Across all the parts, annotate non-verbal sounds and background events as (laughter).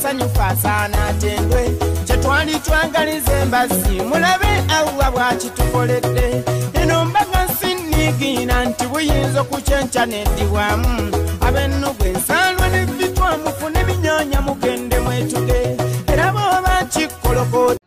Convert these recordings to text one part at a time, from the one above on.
basanyufu asaana atendwe kyetwali twagaliza embazzi mulabe awuwa bwakitukoledde eno mbaga sinniigiina nti buyinza okukyenca nendiwamu ab'ennugu ensalwa nebitwamufu n'ebinyoonya mugende mwetuge. Era booba kikkoloko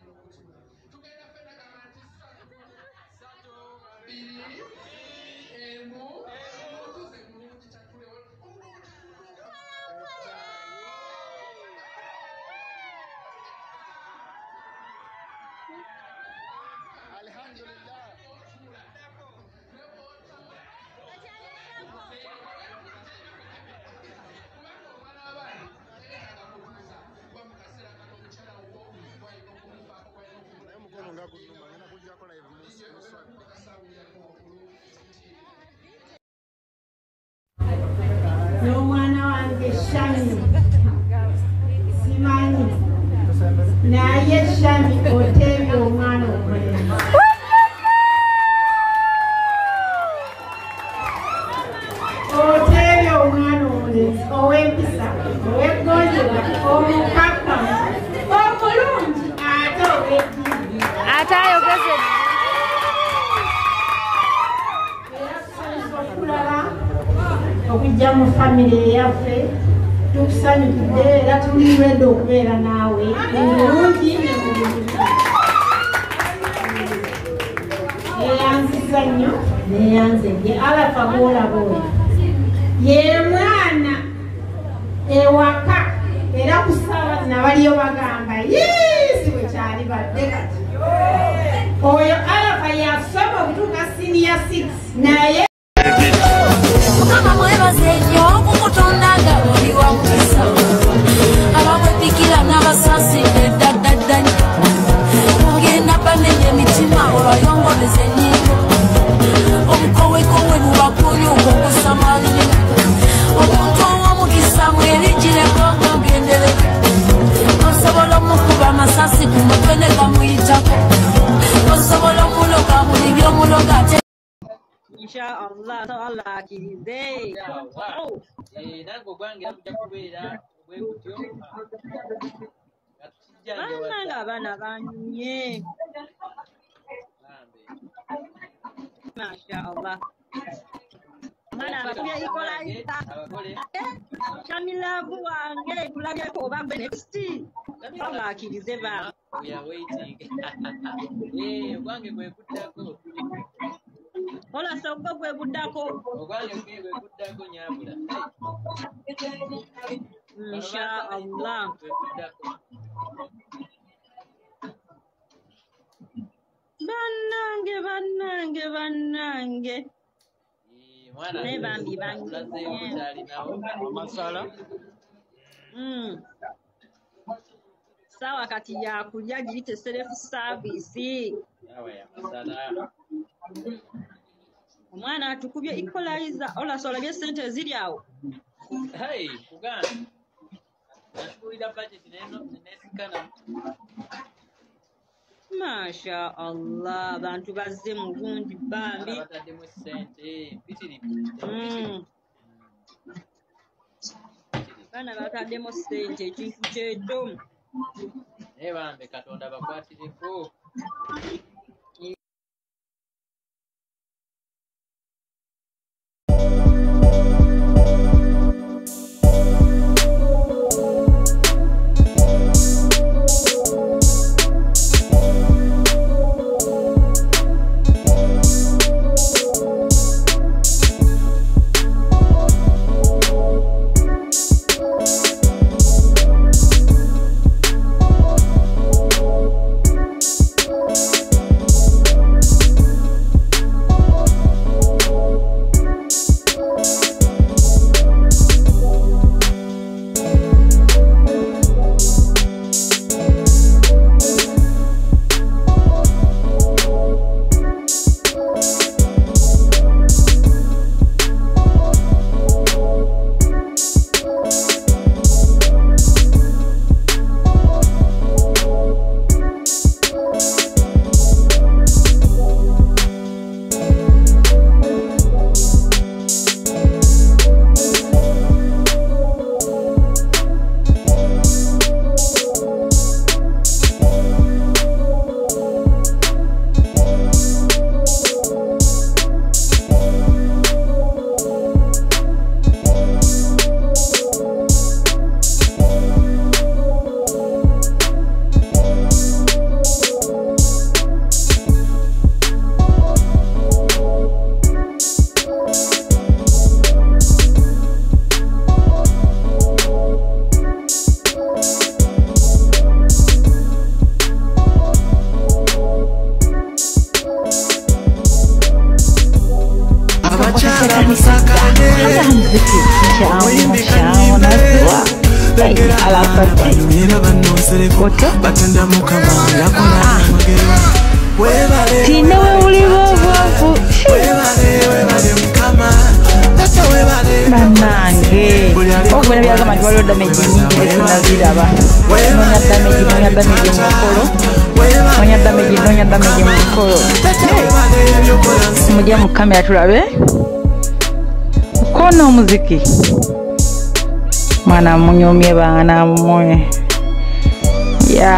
n'omwana okujja mu famire eyaffe tukusanyukidde era tuliredde okubeera naawe. Omulungi nemulungi yeyanziza nnyo neyanze ye alafa gwolaba oyo ye mwana ewaka era ku ssaawa zina baliyo bagamba yiisi bwe kyali badde kati. Oyo alafa yasoma okutuuka siniya 6 naye akirize Oh, nange ogwange era kujja kubeera bwe gutyo. Bannanga abaana banyumye. Mashallah. Omwana ikolaita abagole. kyamilavu wange tulabyeko oba next. Allah akirize (laughs) Eh, ogwange gwe guddako olasooka gwe guddako guddako bannange bannange bannange. Naye bambi tulazeeko kyalinawo amasala. Mm. sawa kati yakulya giyite serefu saavisi omwana atukubye equalizer. Olasa olabye sente eziri awo. Hey kuganda nakubuulira budget nesikana masha allah abantu bazze mu bungi bambi. Bataddemu sente Mm. baana bataddemu sente ekintu kyeto naye bambe katonda bakwatireko tine wewuliba obwavu bannange okubona byagamba nti waliwo dameji nyingi letunaziraba nonya dameji nonya dameji mukolo nonya dameji nonya dameji mukolo mujja mu kamera tulabe kona omuziki mwana munyumye bana namwe ya.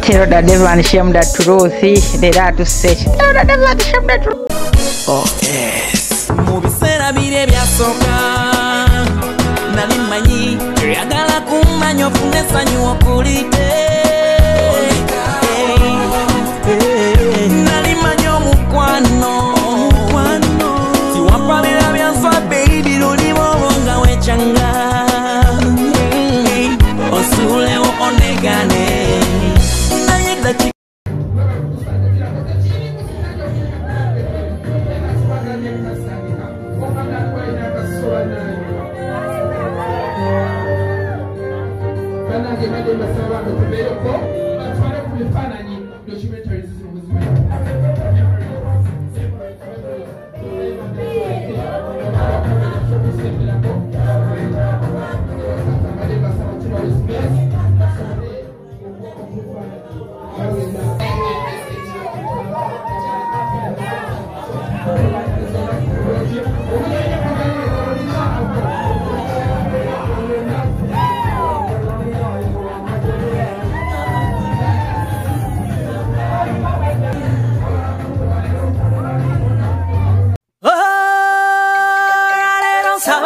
Tero dadevanishia muda turuthi rero atuseche tero dadevanishia muda turuthi oh, yes. mu bire byasooka nali mmanyi oyagala kumanya ofune essanyu banange badde mbasaba bange tubeereko batwale ku bifaananyi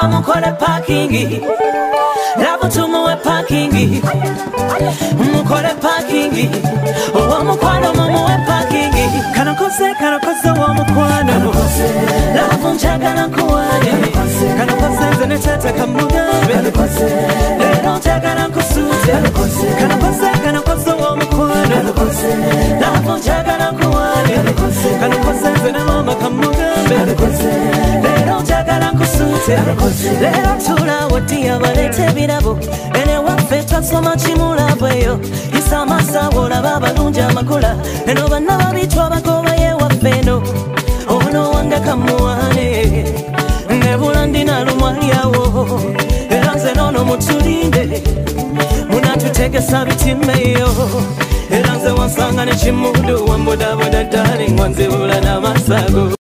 mukore pakingi rabutumuwe pakingi mukore pakingi uwo mukwano mumuwe pakingi kanakoze kanakoze uwo mukwano rabunjaga nakuwaye kanakoze nze necete kamugabe rero njaga nakusuze leero tulawo tiya baleeta ebirabo ene waffe twasoma kimulabweyo. Isa amaaso abo olaba abalungi amakula eno banna babitwa bagobaye waffe eno. Ono wange kamuwane. Nebula ndina lumwalyawo era nze noono mutulinde munatutegesa bitimeyo era nze wansanga nekimundu wambudabuda ddali ngwanzibula n'amasago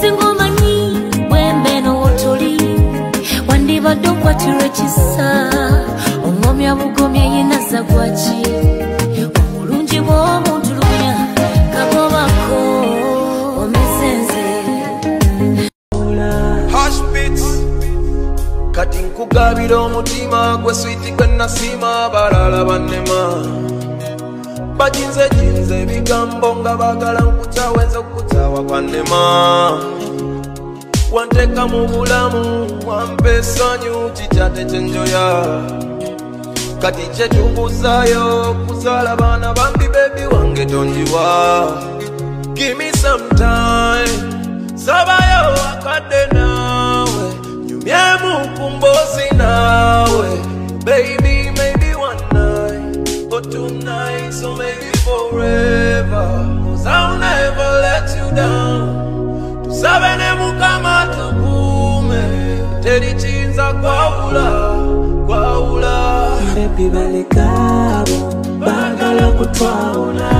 singomanyi bwembeeno wotuli wandibadde okwatirwa ekisa omwomya bugomye yinaza gwaki obulungi bw'omuntu lunya kagobako Hashbits kati nkugabira omutima gwe switi gwe nasiima abalala bannema bajinze jinze ebigambo nga baagala nkutyawa enza okutyawa wanteka wanteeka mu bulamu wampa essanyu kikyate kyenjoya kati kyetubuuzaayo kuzaala baana bambi bebi wange tonjiwa Give me some time sabayo akadde naawe nyumyemu ku mboozi naawe baby forever. Cause I'll never let you down. Tusabene mukama tukume Terichinza kwa ula Kwa ula Baby balikabo Bagala kutwaula